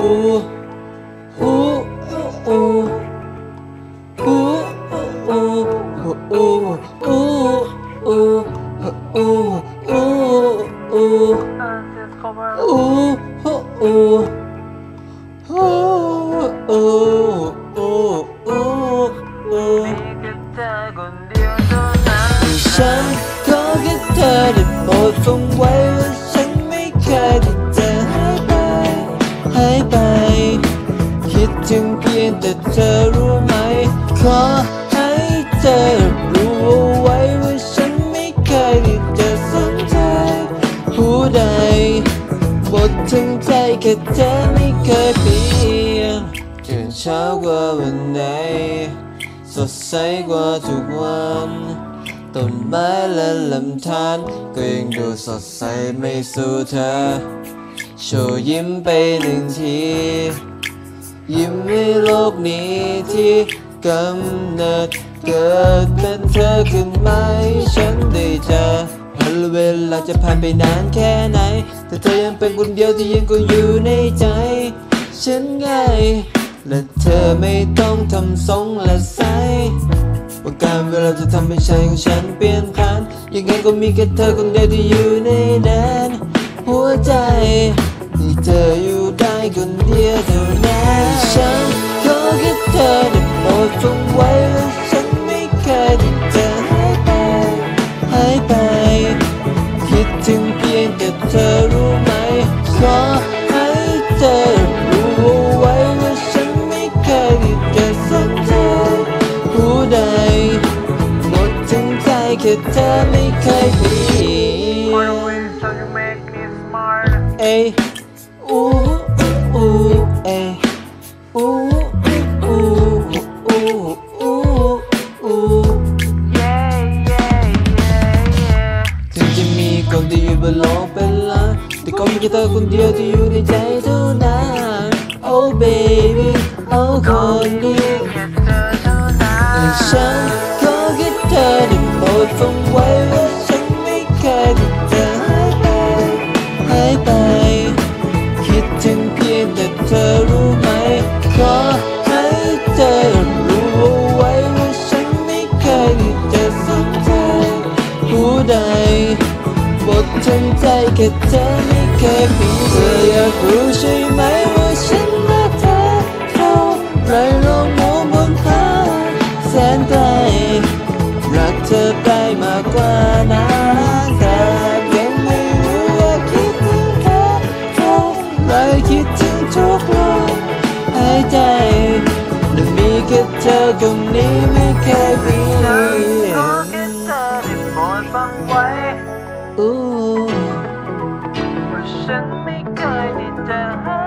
oh, oh, oh, oh. Chẳng có cái thời điểm hồi phương quay với แต่เธอรู้ไหม ขอให้เธอรู้เอาไว้ว่าฉันไม่เคยที่จะสนใจ ผู้ใดหมดทั้งใจแค่เธอไม่เคยเปลี่ยนตื่นเช้ากว่าวันไหน สดใสกว่าทุกวันต้นไม้และลำธารก็ยังดูสดใสไม่สู้เธอ โชว์ยิ้มไปหนึ่งที ยิ้มให้โลกนี้ที่กำเนิดเกิดเป็นเธอขึ้นมาให้ฉันได้เจอเวลาจะผ่านไปนานแค่ไหน แต่เธอยังเป็นคนเดียวที่ยังคงอยู่ในใจ ฉันไง และเธอไม่ต้องทำทรงและใสว่าการเวลาจะทำให้ใจของฉันเปลี่ยนผ่าน ยังไงก็มีแค่เธอคนเดียวที่อยู่ในแดนหัวใจที่เธออยู่ คนเดียวเท่านั้นฉันขอแค่เธอได้โปรดจงไว้ว่าฉันไม่เคยที่จะหายไปหายไป คิดถึงเพียงแต่เธอรู้ไหมขอให้เธอรู้เอาไว้ว่าฉันไม่เคยที่จะสนใจผู้ใดหมดทั้งใจแค่เธอไม่เคยเปลี่ ก็มีแค่เธอคนเดียวที่อยู่ในใจเท่านั้น Oh baby เอาคนนี้แต่ฉันขอแค่เธอได้โปรดฟังไว้ว่าฉันไม่เคยที่จะหายไปหายไป คิดถึงเพียงแต่เธอรู้ไหม ขอให้เธอรู้เอาไว้ว่าฉันไม่เคยที่จะสนใจผู้ใดหมดทั้งใจแค่เธอ ไม่เคยเปลี่ยนเธออยากรู้ใช่ไหมว่าฉันรักเธอเท่าไรลองมองบนฟ้าแสนไกลรักเธอไปมากกว่านั้นแต่ยังไม่รู้ว่าคิดถึงเธอเท่าไรคิดถึงทุกลมหายใจและมีแค่เธอคนนี้ไม่เคยเปลี่ยขอนแ tiny town.